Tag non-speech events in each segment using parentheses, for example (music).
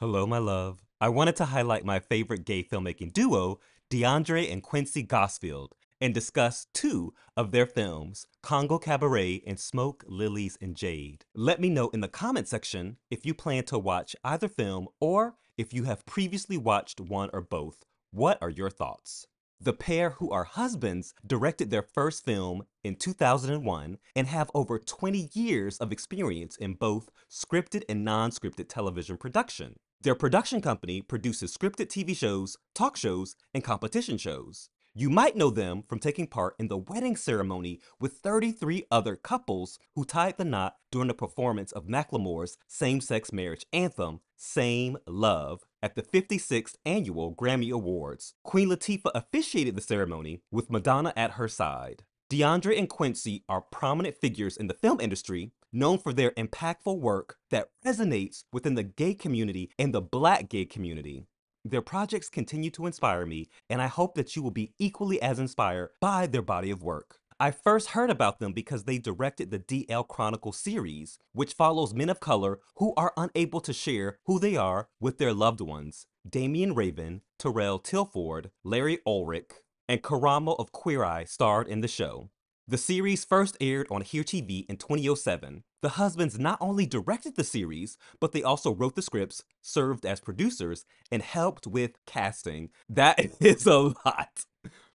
Hello, my love. I wanted to highlight my favorite gay filmmaking duo, Deondray and Quincy Gossfield, and discuss two of their films, Congo Cabaret and Smoke, Lilies, and Jade. Let me know in the comment section if you plan to watch either film or if you have previously watched one or both. What are your thoughts? The pair, who are husbands, directed their first film in 2001 and have over 20 years of experience in both scripted and non scripted television production. Their production company produces scripted TV shows, talk shows, and competition shows. You might know them from taking part in the wedding ceremony with 33 other couples who tied the knot during the performance of Macklemore's same sex marriage anthem, Same Love, at the 56th Annual Grammy Awards. Queen Latifah officiated the ceremony with Madonna at her side. Deondray and Quincy are prominent figures in the film industry, known for their impactful work that resonates within the gay community and the black gay community. Their projects continue to inspire me, and I hope that you will be equally as inspired by their body of work. I first heard about them because they directed the DL Chronicle series, which follows men of color who are unable to share who they are with their loved ones. Damian Raven, Terrell Tilford, Larry Ulrich, and Karamo of Queer Eye starred in the show. The series first aired on Here TV in 2007. The husbands not only directed the series, but they also wrote the scripts, served as producers, and helped with casting. That (laughs) is a lot.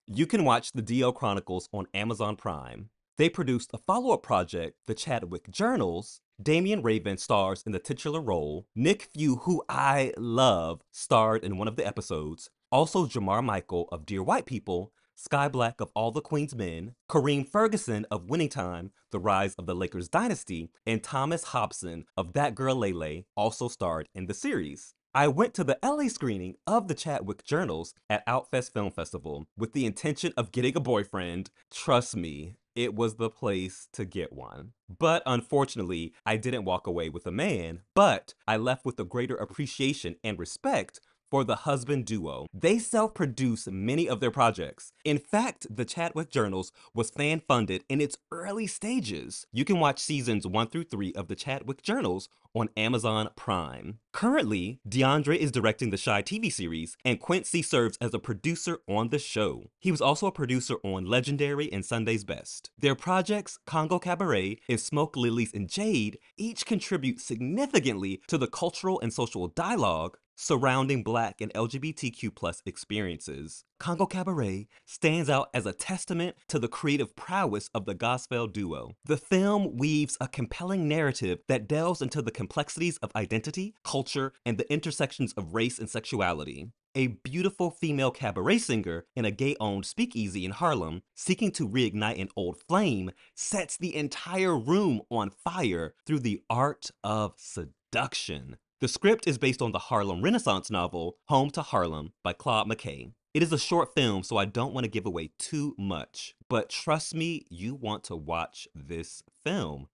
You can watch the DL Chronicles on Amazon Prime. They produced a follow up project, The Chadwick Journals. Damian Raven stars in the titular role. Nick Few, who I love, starred in one of the episodes. Also, Jamar Michael of Dear White People Sky Black of All the Queen's Men, Kareem Ferguson of Winning Time, The Rise of the Lakers Dynasty, and Thomas Hobson of That Girl Lay Lay also starred in the series. I went to the LA screening of the Chadwick Journals at Outfest Film Festival with the intention of getting a boyfriend. Trust me, it was the place to get one. But unfortunately, I didn't walk away with a man, but I left with a greater appreciation and respect for the husband duo. They self produce many of their projects. In fact, the Chadwick Journals was fan funded in its early stages. You can watch seasons 1 through 3 of the Chadwick Journals on Amazon Prime. Currently, Deondray is directing the Shy TV series, and Quincy serves as a producer on the show. He was also a producer on Legendary and Sunday's Best. Their projects, Congo Cabaret and Smoke Lilies and Jade, each contribute significantly to the cultural and social dialogue surrounding Black and LGBTQ experiences. Congo Cabaret stands out as a testament to the creative prowess of the gospel duo. The film weaves a compelling narrative that delves into the complexities of identity, culture, and the intersections of race and sexuality. A beautiful female cabaret singer in a gay owned speakeasy in Harlem, seeking to reignite an old flame, sets the entire room on fire through the art of seduction. The script is based on the Harlem Renaissance novel Home to Harlem by Claude McKay. It is a short film, so I don't want to give away too much, but trust me, you want to watch this film.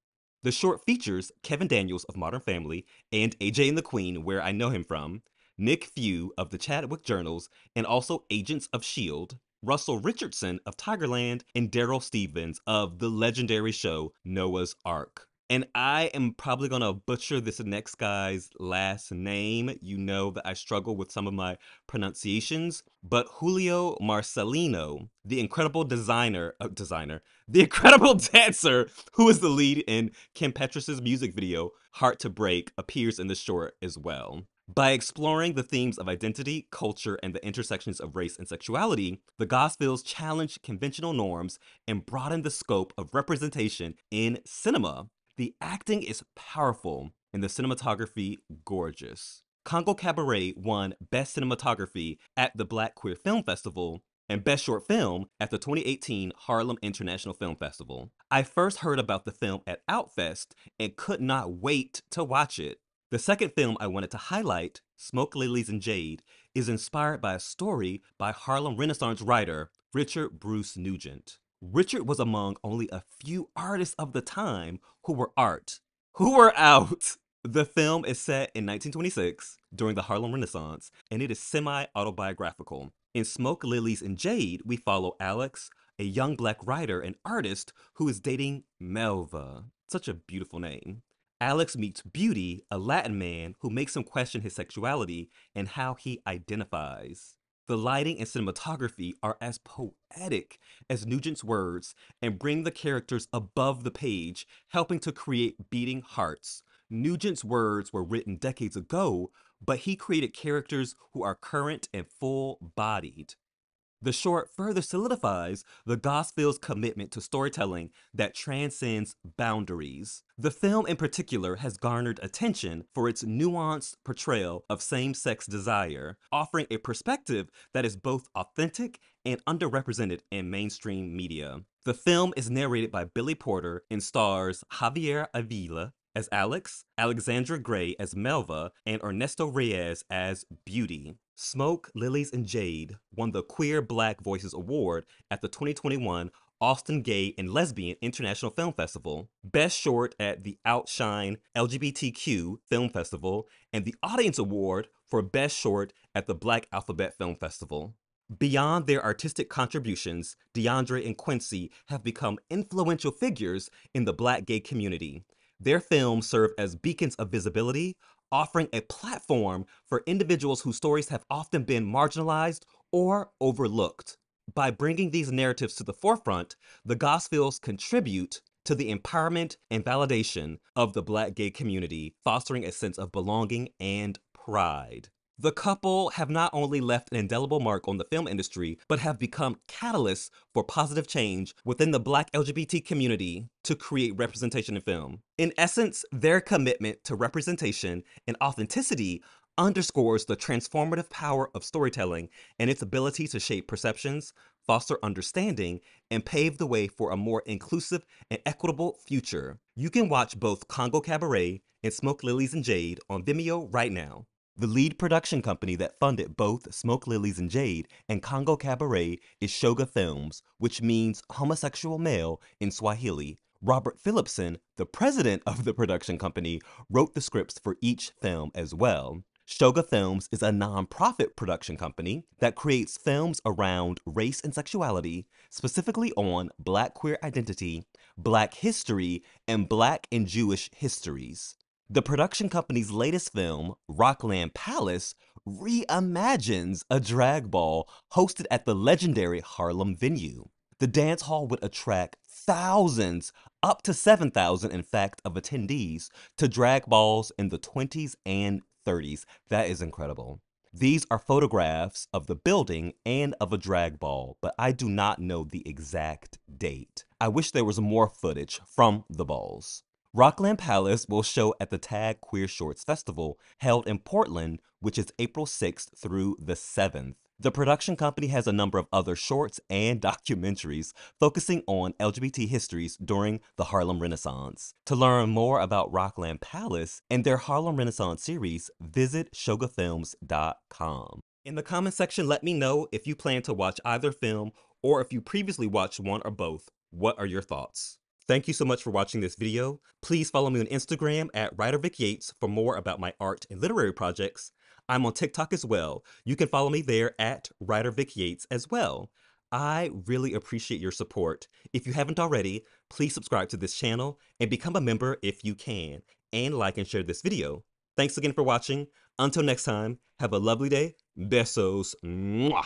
The short features Kevin Daniels of Modern Family and AJ and the Queen, where I know him from, Nick Few of the Chadwick Journals, and also Agents of S.H.I.E.L.D., Russell Richardson of Tigerland, and Darryl Stephens of the legendary show Noah's Arc. And I am probably to butcher this next guy's last name. You know that I struggle with some of my pronunciations, but Julio Marcelino, the incredible designer, uh, designer, (laughs) the incredible (laughs) dancer who is the lead in Kim Petras' music video Heart to Break appears in the short as well. By exploring the themes of identity, culture, and the intersections of race and sexuality, the Gossfields challenge conventional norms and broaden the scope of representation in cinema. The acting is powerful and the cinematography gorgeous. Congo Cabaret won Best Cinematography at the Black Queer Film Festival and Best Short Film at the 2018 Harlem International Film Festival. I first heard about the film at Outfest and could not wait to watch it. The second film I wanted to highlight, Smoke Lilies and Jade, is inspired by a story by Harlem Renaissance writer Richard Bruce Nugent. Richard was among only a few artists of the time who were art, who were out. The film is set in 1926 during the Harlem Renaissance, and it is semi autobiographical. In Smoke, Lilies, and Jade, we follow Alex, a young black writer and artist who is dating Melva. Such a beautiful name. Alex meets Beauty, a Latin man who makes him question his sexuality and how he identifies. The lighting and cinematography are as poetic as Nugent's words and bring the characters above the page, helping to create beating hearts. Nugent's words were written decades ago, but he created characters who are current and full bodied. The short further solidifies the Gossfield's commitment to storytelling that transcends boundaries. The film in particular has garnered attention for its nuanced portrayal of same-sex desire, offering a perspective that is both authentic and underrepresented in mainstream media. The film is narrated by Billy Porter and stars Javier Avila, as Alex, Alexandra Gray as Melva, and Ernesto Reyes as Beauty. Smoke, Lilies, and Jade won the Queer Black Voices Award at the 2021 Austin Gay and Lesbian International Film Festival, Best Short at the Outshine LGBTQ Film Festival, and the Audience Award for Best Short at the Black Alphabet Film Festival. Beyond their artistic contributions, Deondray and Quincy have become influential figures in the black gay community, their films serve as beacons of visibility, offering a platform for individuals whose stories have often been marginalized or overlooked. By bringing these narratives to the forefront, the Gossfields contribute to the empowerment and validation of the Black gay community, fostering a sense of belonging and pride. The couple have not only left an indelible mark on the film industry, but have become catalysts for positive change within the Black LGBT community to create representation in film. In essence, their commitment to representation and authenticity underscores the transformative power of storytelling and its ability to shape perceptions, foster understanding, and pave the way for a more inclusive and equitable future. You can watch both Congo Cabaret and Smoke Lilies and Jade on Vimeo right now. The lead production company that funded both Smoke Lilies and Jade and Congo Cabaret is Shoga Films, which means homosexual male in Swahili. Robert Philipson, the president of the production company, wrote the scripts for each film as well. Shoga Films is a non-profit production company that creates films around race and sexuality, specifically on black queer identity, black history, and black and Jewish histories. The production company's latest film, Rockland Palace, reimagines a drag ball hosted at the legendary Harlem venue. The dance hall would attract thousands, up to 7,000 in fact, of attendees to drag balls in the 20s and 30s. That is incredible. These are photographs of the building and of a drag ball, but I do not know the exact date. I wish there was more footage from the balls. Rockland Palace will show at the Tag Queer Shorts Festival held in Portland, which is April 6th through the 7th. The production company has a number of other shorts and (laughs) documentaries focusing on LGBT histories during the Harlem Renaissance. To learn more about Rockland Palace and their Harlem Renaissance series, visit shogafilms.com. In the comment section, let me know if you plan to watch either film or if you previously watched one or both. What are your thoughts? Thank you so much for watching this video. Please follow me on Instagram at WriterVicYates for more about my art and literary projects. I'm on TikTok as well. You can follow me there at WriterVicYates as well. I really appreciate your support. If you haven't already, please subscribe to this channel and become a member if you can, and like and share this video. Thanks again for watching. Until next time, have a lovely day. Besos. Mwah.